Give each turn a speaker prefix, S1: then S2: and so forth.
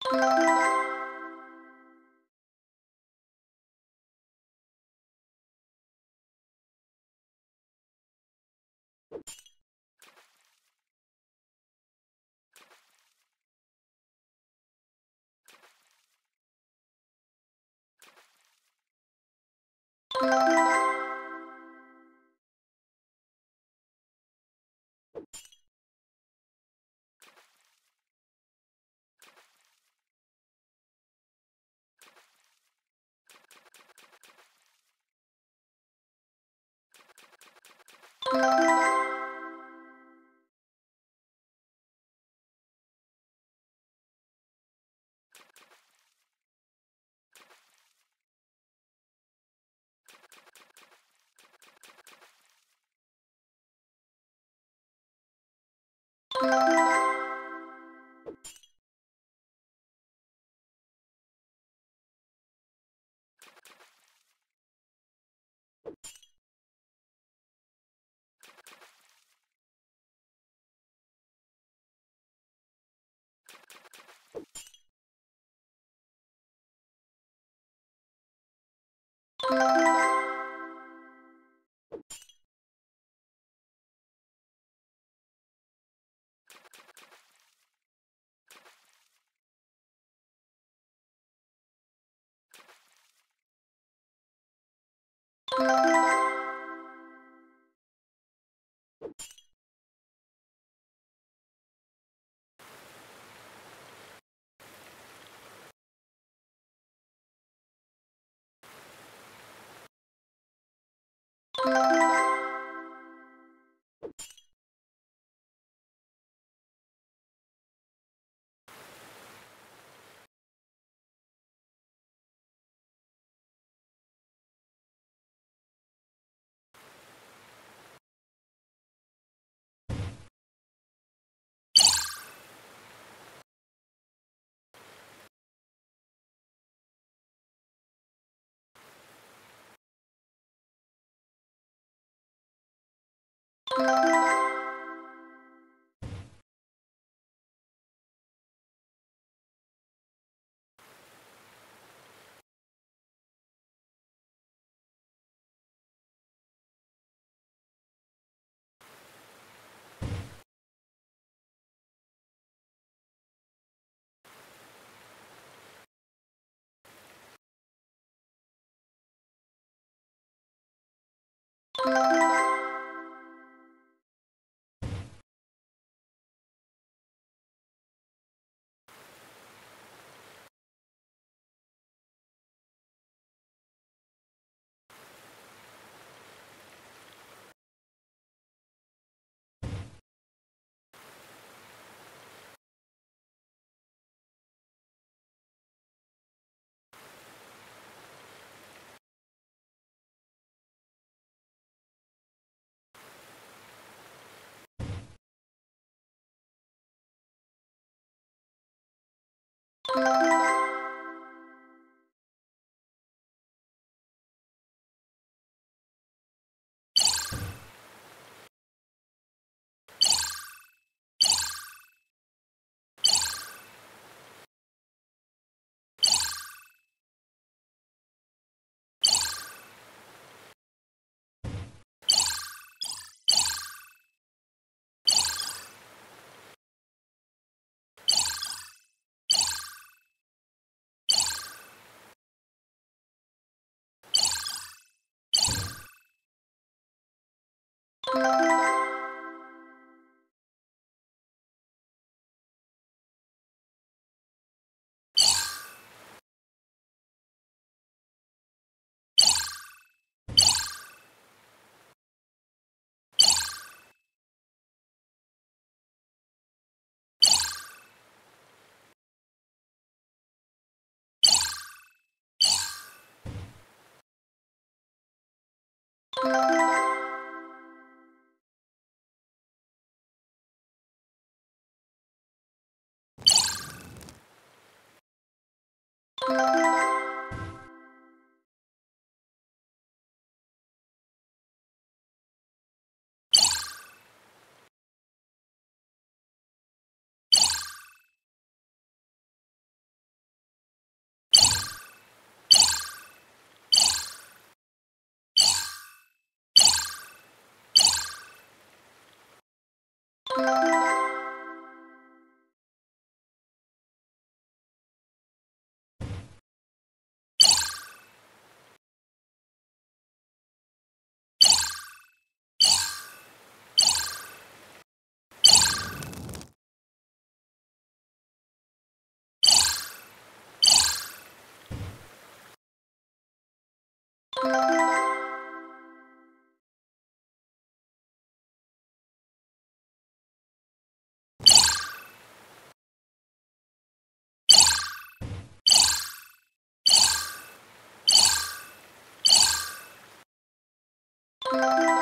S1: you Thank you. Música you you Música you Thank you.